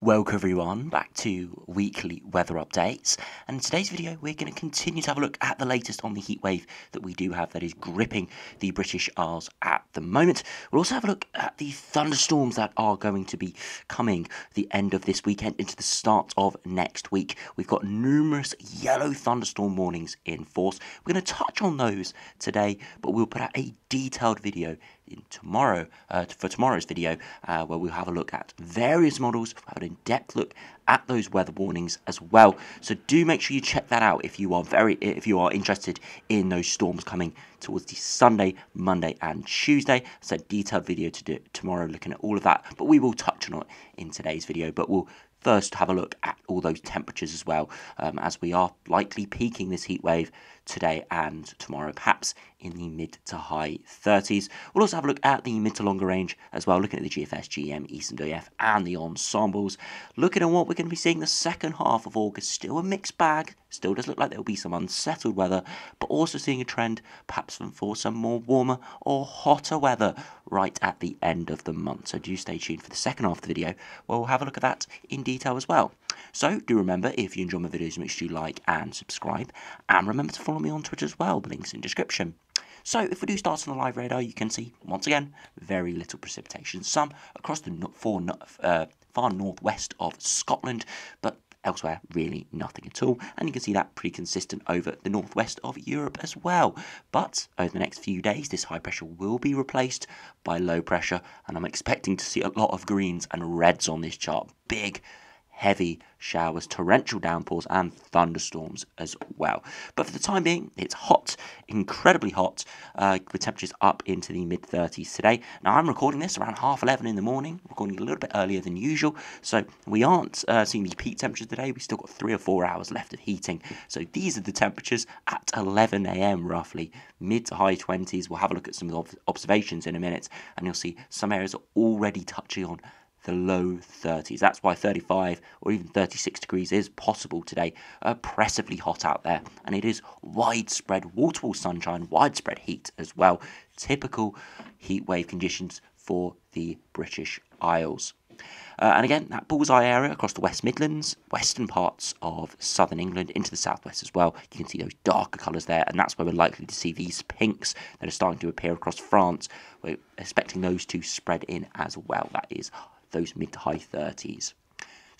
Welcome everyone back to weekly weather updates and in today's video we're going to continue to have a look at the latest on the heat wave that we do have that is gripping the British Isles at the moment. We'll also have a look at the thunderstorms that are going to be coming the end of this weekend into the start of next week. We've got numerous yellow thunderstorm warnings in force. We're going to touch on those today but we'll put out a detailed video in tomorrow uh, for tomorrow's video uh, where we'll have a look at various models, have an in-depth look at those weather warnings as well. So do make sure you check that out if you are very if you are interested in those storms coming towards the Sunday, Monday, and Tuesday. So detailed video to do tomorrow looking at all of that, but we will touch on it in today's video. But we'll first have a look at all those temperatures as well, um, as we are likely peaking this heat wave today and tomorrow, perhaps in the mid to high 30s. We'll also have a look at the mid to longer range as well, looking at the GFS, GEM, ECMWF, and the ensembles. Looking at what we're going to be seeing the second half of August, still a mixed bag. Still does look like there will be some unsettled weather, but also seeing a trend perhaps for some more warmer or hotter weather right at the end of the month. So do stay tuned for the second half of the video where we'll have a look at that in detail as well. So do remember, if you enjoy my videos, make sure you like and subscribe. And remember to follow me on Twitter as well, the link's in description. So if we do start on the live radar, you can see, once again, very little precipitation. Some across the far, uh, far northwest of Scotland, but Elsewhere, really nothing at all, and you can see that pretty consistent over the northwest of Europe as well. But over the next few days, this high pressure will be replaced by low pressure, and I'm expecting to see a lot of greens and reds on this chart. Big heavy showers, torrential downpours, and thunderstorms as well. But for the time being, it's hot, incredibly hot, uh, with temperatures up into the mid 30s today. Now, I'm recording this around half 11 in the morning, recording a little bit earlier than usual, so we aren't uh, seeing the peak temperatures today. We've still got three or four hours left of heating. So these are the temperatures at 11 a.m. roughly, mid to high 20s. We'll have a look at some of the observations in a minute, and you'll see some areas are already touching on the low 30s. That's why 35 or even 36 degrees is possible today. Oppressively hot out there, and it is widespread waterfall sunshine, widespread heat as well. Typical heat wave conditions for the British Isles. Uh, and again, that bullseye area across the West Midlands, western parts of southern England, into the southwest as well. You can see those darker colours there, and that's where we're likely to see these pinks that are starting to appear across France. We're expecting those to spread in as well. That is those mid to high 30s.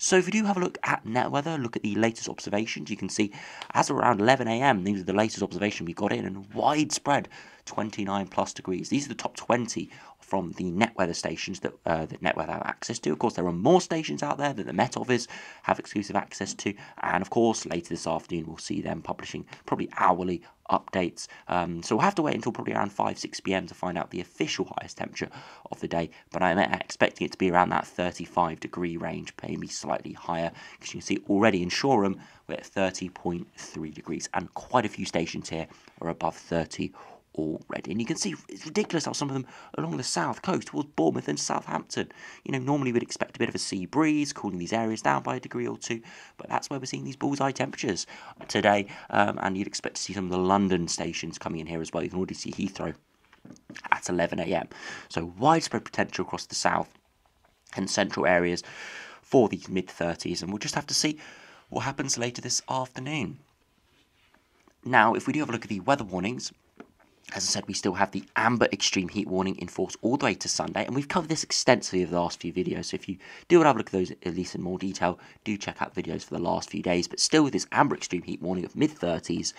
So if you do have a look at net weather, look at the latest observations, you can see as around 11am, these are the latest observation we got in, and widespread 29 plus degrees. These are the top 20 from the net weather stations that, uh, that net weather have access to. Of course, there are more stations out there that the Met Office have exclusive access to, and of course, later this afternoon we'll see them publishing probably hourly updates. Um, so we'll have to wait until probably around 5 6 pm to find out the official highest temperature of the day. But I'm expecting it to be around that 35 degree range, maybe slightly higher, because you can see already in Shoreham we're at 30.3 degrees, and quite a few stations here are above 30 already. And you can see it's ridiculous how some of them along the south coast towards Bournemouth and Southampton. You know, normally we'd expect a bit of a sea breeze, cooling these areas down by a degree or two, but that's where we're seeing these bullseye temperatures today. Um, and you'd expect to see some of the London stations coming in here as well. You can already see Heathrow at 11am. So widespread potential across the south and central areas for these mid 30s, and we'll just have to see what happens later this afternoon. Now, if we do have a look at the weather warnings, as I said, we still have the amber extreme heat warning in force all the way to Sunday, and we've covered this extensively over the last few videos. So if you do want to have a look at those at least in more detail, do check out videos for the last few days. But still with this amber extreme heat warning of mid 30s,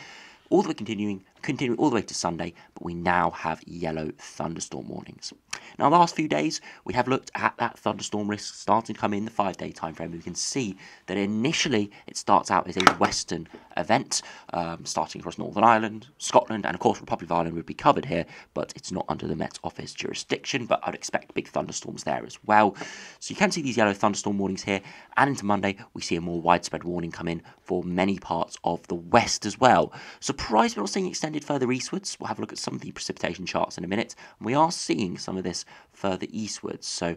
all the way continuing, continuing all the way to Sunday, but we now have yellow thunderstorm warnings. Now, last few days, we have looked at that thunderstorm risk starting to come in the five day time frame. We can see that initially it starts out as a western event, um, starting across Northern Ireland, Scotland, and of course, Republic of Ireland would be covered here, but it's not under the Met Office jurisdiction. But I'd expect big thunderstorms there as well. So you can see these yellow thunderstorm warnings here, and into Monday, we see a more widespread warning come in for many parts of the west as well. Surprised we're not seeing extended further eastwards. We'll have a look at some of the precipitation charts in a minute. And we are seeing some of this further eastwards. So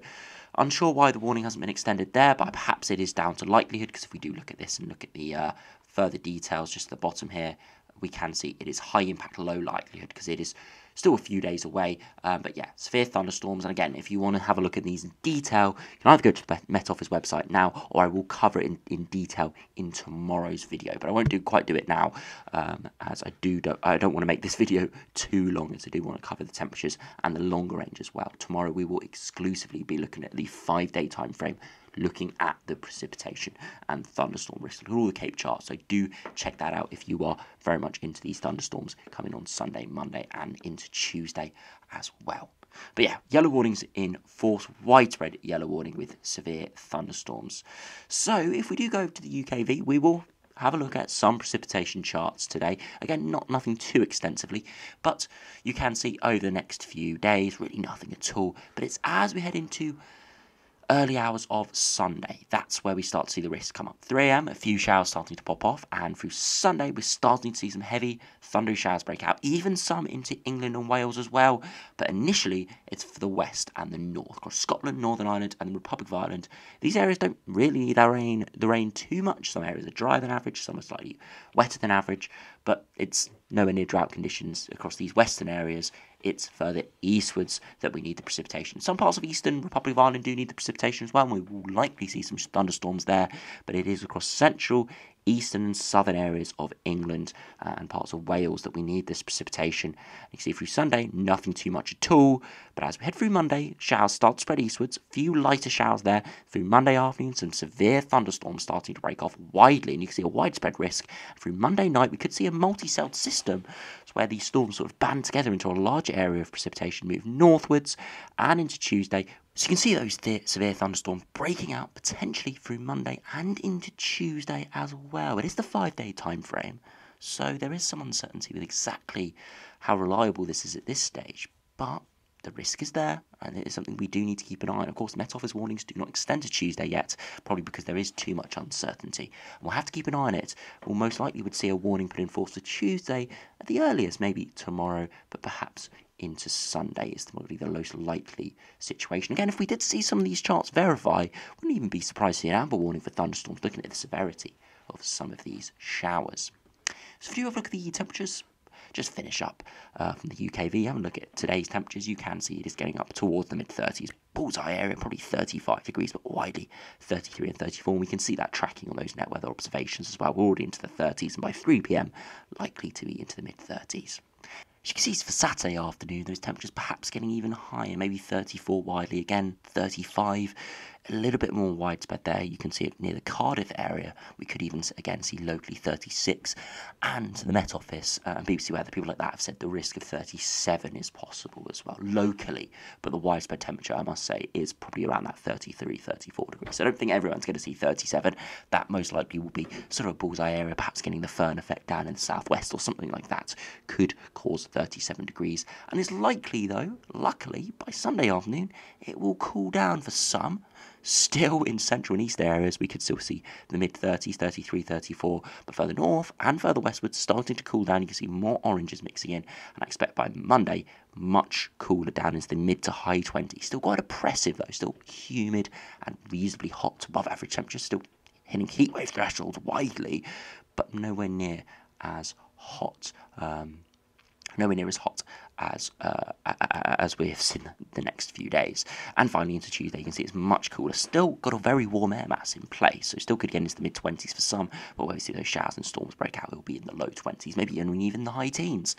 unsure why the warning hasn't been extended there, but perhaps it is down to likelihood because if we do look at this and look at the uh, further details just at the bottom here, we can see it is high impact, low likelihood because it is still a few days away. Um, but yeah, severe thunderstorms. And again, if you want to have a look at these in detail, you can either go to the Met Office website now, or I will cover it in, in detail in tomorrow's video. But I won't do quite do it now, um, as I do. Don't, I don't want to make this video too long, as I do want to cover the temperatures and the longer range as well. Tomorrow we will exclusively be looking at the five-day time frame looking at the precipitation and thunderstorm risk. Look at all the CAPE charts. So do check that out if you are very much into these thunderstorms coming on Sunday, Monday, and into Tuesday as well. But yeah, yellow warnings in force, widespread yellow warning with severe thunderstorms. So if we do go to the UKV, we will have a look at some precipitation charts today. Again, not nothing too extensively, but you can see over the next few days, really nothing at all. But it's as we head into early hours of Sunday. That's where we start to see the risk come up. 3 a.m., a few showers starting to pop off, and through Sunday, we're starting to see some heavy thundery showers break out, even some into England and Wales as well. But initially, it's for the west and the north, across Scotland, Northern Ireland, and the Republic of Ireland. These areas don't really need the rain, the rain too much. Some areas are drier than average, some are slightly wetter than average, but it's nowhere near drought conditions across these western areas it's further eastwards that we need the precipitation. Some parts of eastern Republic of Ireland do need the precipitation as well, and we will likely see some thunderstorms there, but it is across central, eastern and southern areas of England uh, and parts of Wales that we need this precipitation. You can see through Sunday, nothing too much at all. But as we head through Monday, showers start to spread eastwards. A few lighter showers there. Through Monday afternoon, some severe thunderstorms starting to break off widely, and you can see a widespread risk. Through Monday night, we could see a multi-celled system it's where these storms sort of band together into a large area of precipitation, move northwards, and into Tuesday, so you can see those th- severe thunderstorms breaking out potentially through Monday and into Tuesday as well. It is the five day time frame, so there is some uncertainty with exactly how reliable this is at this stage. But the risk is there, and it is something we do need to keep an eye on. Of course, Met Office warnings do not extend to Tuesday yet, probably because there is too much uncertainty. And we'll have to keep an eye on it. We'll most likely would see a warning put in force for Tuesday at the earliest, maybe tomorrow, but perhaps into Sunday is probably the most likely situation. Again, if we did see some of these charts verify, wouldn't even be surprised to see an amber warning for thunderstorms looking at the severity of some of these showers. So if you have a look at the temperatures, just finish up uh, from the UKV, have a look at today's temperatures, you can see it is getting up towards the mid 30s. Bullseye area probably 35 degrees, but widely 33 and 34. And we can see that tracking on those net weather observations as well. We're already into the 30s, and by 3 pm, likely to be into the mid 30s. As you can see, for Saturday afternoon, those temperatures perhaps getting even higher, maybe 34 widely, again 35 a little bit more widespread there. You can see it near the Cardiff area. We could even again see locally 36, and the Met Office uh, and BBC Weather, people like that have said the risk of 37 is possible as well locally. But the widespread temperature, I must say, is probably around that 33, 34 degrees. So I don't think everyone's going to see 37. That most likely will be sort of a bullseye area, perhaps getting the foehn effect down in the southwest or something like that could cause 37 degrees. And it's likely, though, luckily, by Sunday afternoon, it will cool down for some Still in central and east areas, we could still see the mid 30s, 33, 34, but further north and further westwards, starting to cool down. You can see more oranges mixing in, and I expect by Monday, much cooler down into the mid to high 20s. Still quite oppressive though, still humid and reasonably hot, above average temperatures, still hitting heatwave thresholds widely, but nowhere near as hot. Um, nowhere near as hot as uh, as we have seen the next few days. And finally into Tuesday, you can see it's much cooler. Still got a very warm air mass in place, so still could get into the mid 20s for some. But where we see those showers and storms break out, it will be in the low 20s, maybe even the high teens.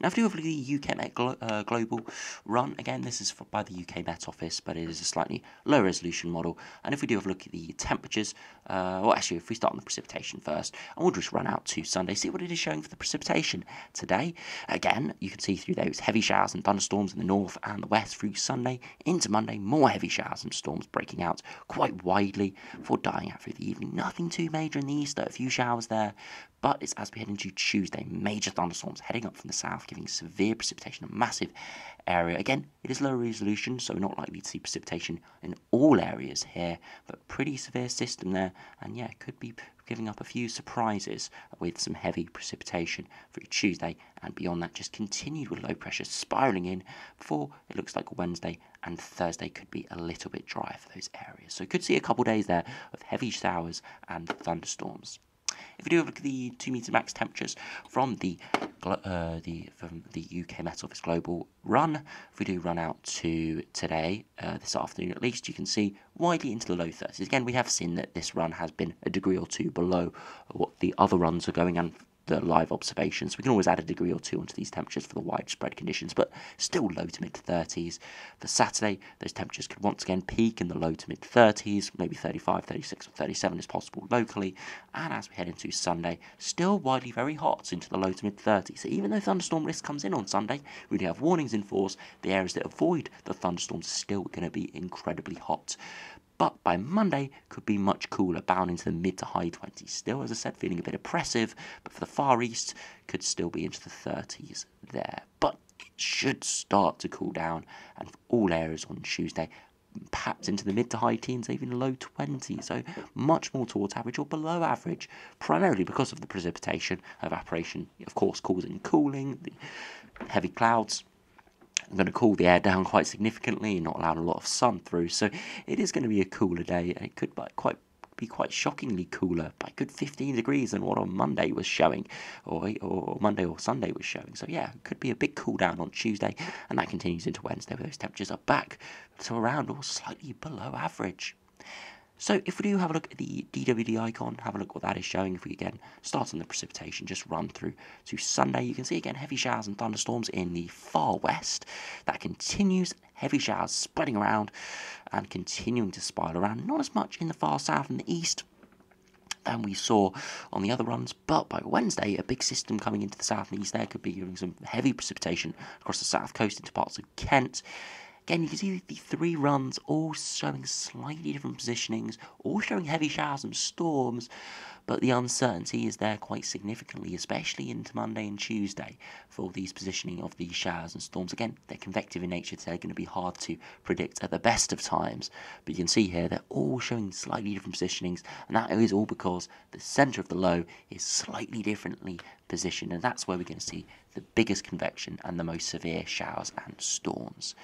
Now, if you do have the UK Met Glo uh, Global run, again, this is by the UK Met Office, but it is a slightly low resolution model. And if we do have a look at the temperatures, uh, well, actually, if we start on the precipitation first, and we'll just run out to Sunday, see what it is showing for the precipitation today. Again, you can see through those heavy showers and thunderstorms in the north and the west through Sunday into Monday, more heavy showers and storms breaking out quite widely before dying out through the evening. Nothing too major in the east, though, a few showers there, but it's as we head into Tuesday, major thunderstorms heading up from the south, giving severe precipitation, a massive area. Again, it is low resolution, so we're not likely to see precipitation in all areas here, but pretty severe system there, and yeah, could be giving up a few surprises with some heavy precipitation through Tuesday, and beyond that, just continued with low pressure spiraling in before it looks like Wednesday and Thursday could be a little bit drier for those areas. So, could see a couple days there of heavy showers and thunderstorms. If we do look at the two meter max temperatures from the uh, the from the UK Met Office Global run, if we do run out to today, uh, this afternoon at least, you can see widely into the low 30s. Again, we have seen that this run has been a degree or two below what the other runs are going, and the live observations. We can always add a degree or two onto these temperatures for the widespread conditions, but still low to mid 30s. For Saturday, those temperatures could once again peak in the low to mid 30s, maybe 35, 36, or 37 is possible locally. And as we head into Sunday, still widely very hot into the low to mid 30s. So even though thunderstorm risk comes in on Sunday, we do have warnings in force. The areas that avoid the thunderstorms are still going to be incredibly hot but by Monday could be much cooler, bound into the mid to high 20s. Still, as I said, feeling a bit oppressive, but for the Far East, could still be into the 30s there. But it should start to cool down, and for all areas on Tuesday, perhaps into the mid to high teens, even low 20s, so much more towards average or below average, primarily because of the precipitation, evaporation, of course, causing cooling, the heavy clouds I'm going to cool the air down quite significantly and not allow a lot of sun through. So it is going to be a cooler day, and it could be quite be quite shockingly cooler by good 15 degrees than what on Monday was showing, or, or Monday or Sunday was showing. So yeah, it could be a big cool down on Tuesday, and that continues into Wednesday where those temperatures are back to around or slightly below average. So if we do have a look at the DWD ICON, have a look what that is showing. If we again start on the precipitation, just run through to Sunday, you can see again heavy showers and thunderstorms in the far west. That continues, heavy showers spreading around and continuing to spiral around. Not as much in the far south and the east, than we saw on the other runs. But by Wednesday, a big system coming into the south and east there could be giving some heavy precipitation across the south coast into parts of Kent. Again, you can see the three runs all showing slightly different positionings, all showing heavy showers and storms, but the uncertainty is there quite significantly, especially into Monday and Tuesday for these positioning of these showers and storms. Again, they're convective in nature, so they're going to be hard to predict at the best of times. But you can see here they're all showing slightly different positionings, and that is all because the centre of the low is slightly differently positioned, and that's where we're going to see the biggest convection and the most severe showers and storms.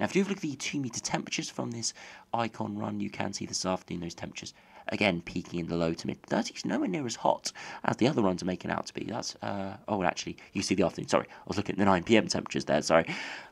Now, if you look at the 2 metre temperatures from this ICON run, you can see this afternoon those temperatures again peaking in the low to mid 30s, nowhere near as hot as the other ones are making out to be. That's, uh, oh, actually, you see the afternoon, sorry, I was looking at the 9 pm temperatures there, sorry.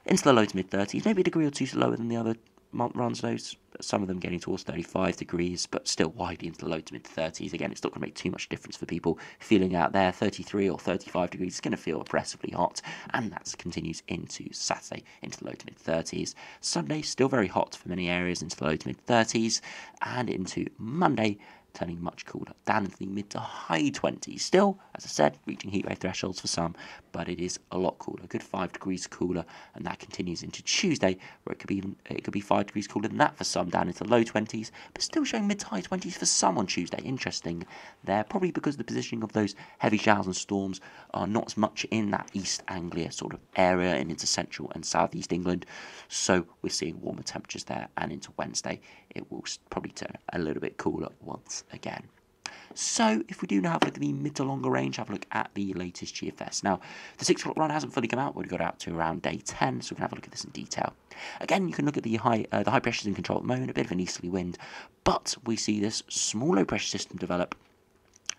Into the low to mid 30s, maybe a degree or two lower than the other month runs those, some of them getting towards 35 degrees, but still widely into the low to mid 30s. Again, it's not going to make too much difference for people feeling out there. 33 or 35 degrees is going to feel oppressively hot, and that continues into Saturday into the low to mid 30s. Sunday, still very hot for many areas into the low to mid 30s, and into Monday, turning much cooler, down into the mid to high 20s. Still, as I said, reaching heatwave thresholds for some, but it is a lot cooler, a good 5 degrees cooler, and that continues into Tuesday, where it could be even, it could be 5 degrees cooler than that for some, down into low 20s, but still showing mid to high 20s for some on Tuesday. Interesting there, probably because the positioning of those heavy showers and storms are not as much in that East Anglia sort of area and into central and southeast England, so we're seeing warmer temperatures there, and into Wednesday it will probably turn a little bit cooler once again. So, if we do now have a look at the mid to longer range, have a look at the latest GFS. Now, the 6 o'clock run hasn't fully come out, we've got out to around day 10, so we can have a look at this in detail. Again, you can look at the high uh, the high pressures in control at the moment, a bit of an easterly wind, but we see this small low pressure system develop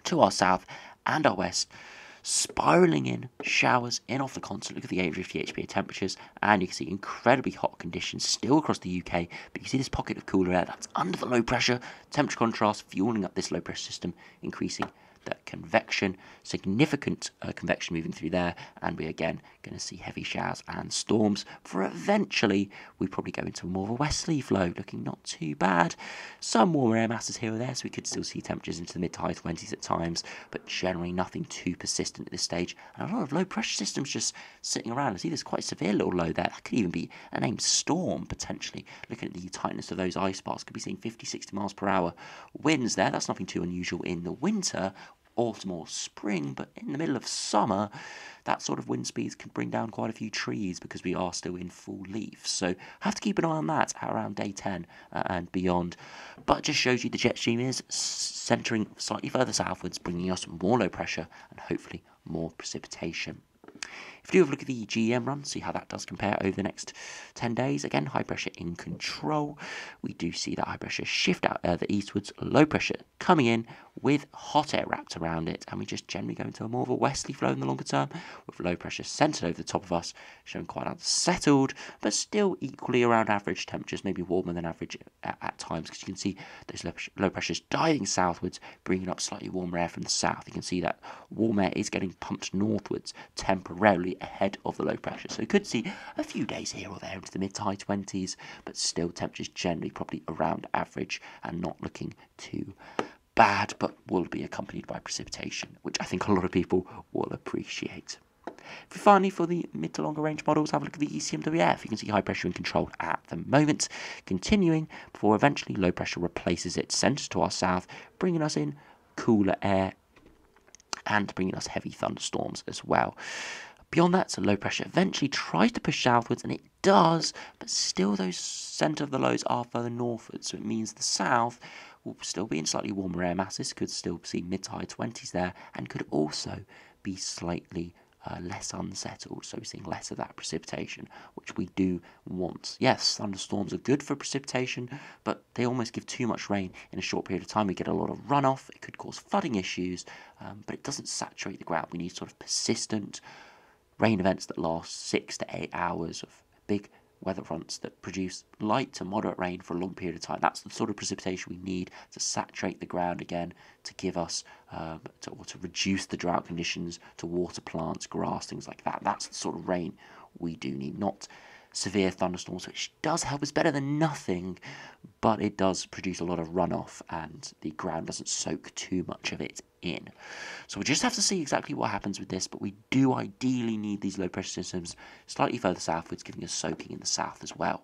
to our south and our west spiraling in showers in off the continent. Look at the 850 HPA temperatures, and you can see incredibly hot conditions still across the UK. But you see this pocket of cooler air that's under the low pressure, temperature contrast fueling up this low pressure system, increasing that convection, significant uh, convection moving through there, and we're again going to see heavy showers and storms. For eventually, we probably go into more of a westerly flow, looking not too bad. Some warmer air masses here or there, so we could still see temperatures into the mid to high 20s at times, but generally nothing too persistent at this stage. And a lot of low pressure systems just sitting around. I see there's quite a severe little low there. That could even be a named storm potentially. Looking at the tightness of those isobars, could be seeing 50, 60 miles per hour winds there. That's nothing too unusual in the winter autumn or spring, but in the middle of summer, that sort of wind speeds can bring down quite a few trees because we are still in full leaf. So have to keep an eye on that around day 10 uh, and beyond. But just shows you the jet stream is centering slightly further southwards, bringing us more low pressure and hopefully more precipitation. If you do have a look at the GEM run, see how that does compare over the next 10 days. Again, high pressure in control. We do see that high pressure shift out uh, the eastwards, low pressure coming in with hot air wrapped around it, and we just generally go into a more of a westerly flow in the longer term, with low pressure centered over the top of us, showing quite unsettled, but still equally around average temperatures, maybe warmer than average at, at times, because you can see those low, low pressures diving southwards, bringing up slightly warmer air from the south. You can see that warm air is getting pumped northwards temporarily ahead of the low pressure. So you could see a few days here or there into the mid to high 20s, but still temperatures generally probably around average and not looking too bad, but will be accompanied by precipitation, which I think a lot of people will appreciate. Finally, for the mid to longer range models, have a look at the ECMWF. You can see high pressure in control at the moment, continuing before eventually low pressure replaces it centre to our south, bringing us in cooler air and bringing us heavy thunderstorms as well. Beyond that, so low pressure eventually tries to push southwards, and it does, but still those centre of the lows are further northwards, so it means the south will still be in slightly warmer air masses, could still see mid to high 20s there, and could also be slightly uh, less unsettled, so we're seeing less of that precipitation, which we do want. Yes, thunderstorms are good for precipitation, but they almost give too much rain in a short period of time. We get a lot of runoff, it could cause flooding issues, um, but it doesn't saturate the ground. We need sort of persistent rain events that last six to eight hours of big weather fronts that produce light to moderate rain for a long period of time. That's the sort of precipitation we need to saturate the ground again, to give us, um, to, or to reduce the drought conditions, to water plants, grass, things like that. That's the sort of rain we do need, not severe thunderstorms, which does help us better than nothing, but it does produce a lot of runoff and the ground doesn't soak too much of it in. So we'll just have to see exactly what happens with this, but we do ideally need these low pressure systems slightly further southwards, giving us soaking in the south as well.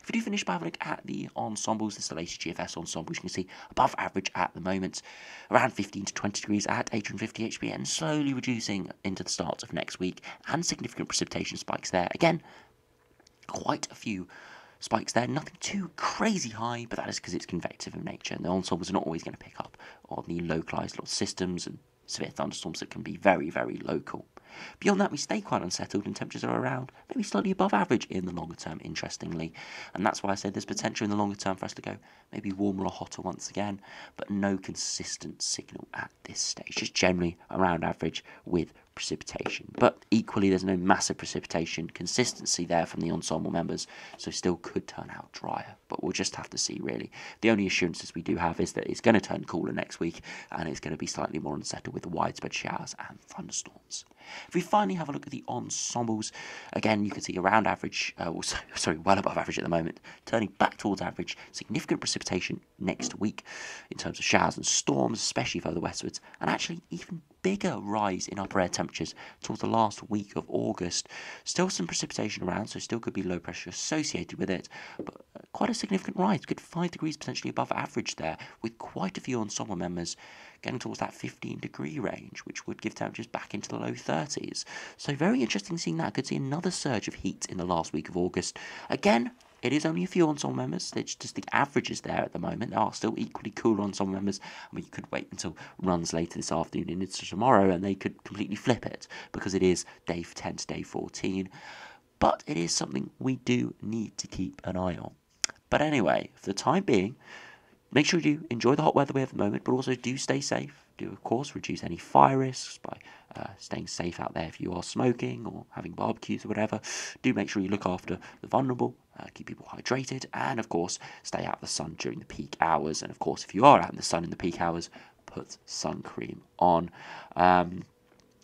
If we do finish by having a look at the ensembles, this is the latest GFS ensembles, you can see above average at the moment, around 15 to 20 degrees at 850 HPA, and slowly reducing into the start of next week, and significant precipitation spikes there. Again, quite a few spikes there. Nothing too crazy high, but that is because it's convective in nature, and the ensembles are not always going to pick up on the localized little systems and severe thunderstorms that can be very, very local. Beyond that, we stay quite unsettled and temperatures are around maybe slightly above average in the longer term, interestingly. And that's why I said there's potential in the longer term for us to go maybe warmer or hotter once again, but no consistent signal at this stage, just generally around average with precipitation. But equally, there's no massive precipitation consistency there from the ensemble members, so still could turn out drier. But we'll just have to see, really. The only assurances we do have is that it's going to turn cooler next week and it's going to be slightly more unsettled with widespread showers and thunderstorms. If we finally have a look at the ensembles, again, you can see around average, uh, well, sorry, well above average at the moment, turning back towards average, significant precipitation next week in terms of showers and storms, especially further westwards, and actually even bigger rise in upper air temperatures towards the last week of August. Still some precipitation around, so still could be low pressure associated with it, but uh, quite a significant rise, good 5 degrees potentially above average there, with quite a few ensemble members getting towards that 15 degree range, which would give temperatures back into the low 30s. So very interesting seeing that. Could see another surge of heat in the last week of August. Again, it is only a few ensemble members. It's just the averages there at the moment. Are still equally cool ensemble members. I mean, you could wait until runs later this afternoon and into tomorrow, and they could completely flip it because it is day 10 to day 14. But it is something we do need to keep an eye on. But anyway, for the time being, make sure you enjoy the hot weather we have at the moment, but also do stay safe do, of course, reduce any fire risks by uh, staying safe out there if you are smoking or having barbecues or whatever. Do make sure you look after the vulnerable, uh, keep people hydrated, and of course, stay out of the sun during the peak hours. And of course, if you are out in the sun in the peak hours, put sun cream on. Um,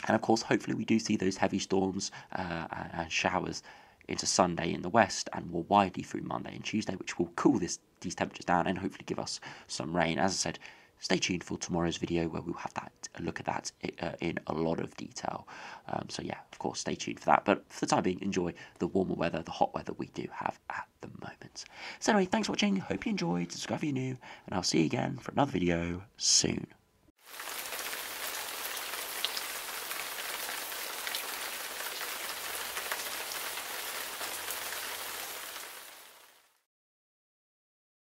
and of course, hopefully, we do see those heavy storms uh, and showers into Sunday in the west and more widely through Monday and Tuesday, which will cool this, these temperatures down and hopefully give us some rain. As I said, stay tuned for tomorrow's video where we'll have that a look at that uh, in a lot of detail. Um, so yeah, of course, stay tuned for that. But for the time being, enjoy the warmer weather, the hot weather we do have at the moment. So anyway, thanks for watching. Hope you enjoyed. Subscribe if you're new, and I'll see you again for another video soon.